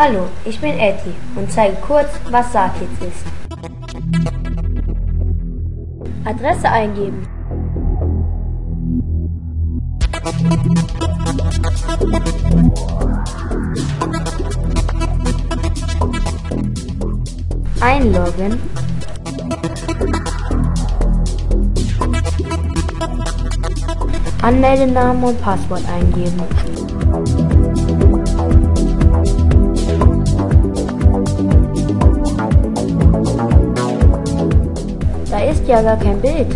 Hallo, ich bin Etty und zeige kurz, was Saarkids ist. Adresse eingeben. Einloggen. Anmeldenamen und Passwort eingeben. Ist ja gar kein Bild.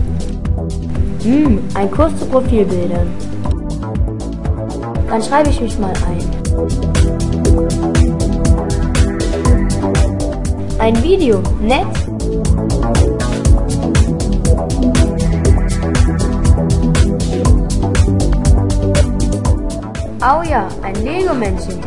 Hm, ein Kurs zu Profilbildern. Dann schreibe ich mich mal ein. Ein Video, nett? Oh ja, ein Lego-Männchen.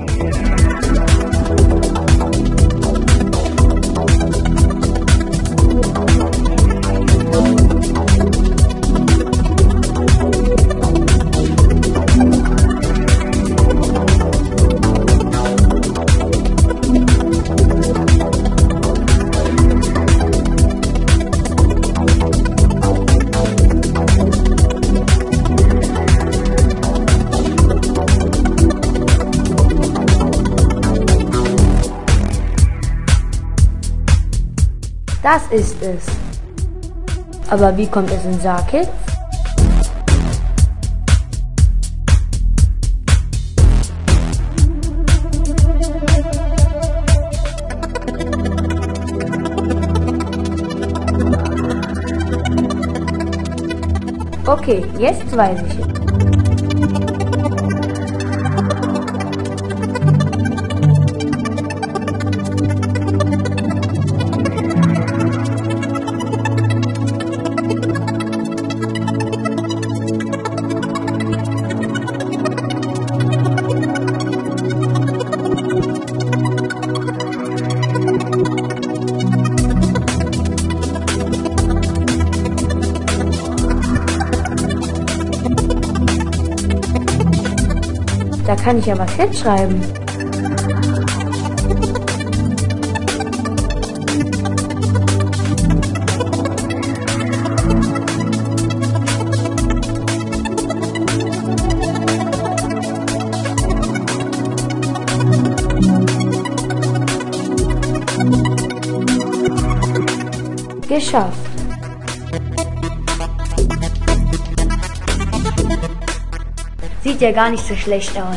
Das ist es. Aber wie kommt es in Saarkids? Okay, jetzt weiß ich es. Da kann ich ja was hinschreiben. Geschafft. Sieht ja gar nicht so schlecht aus.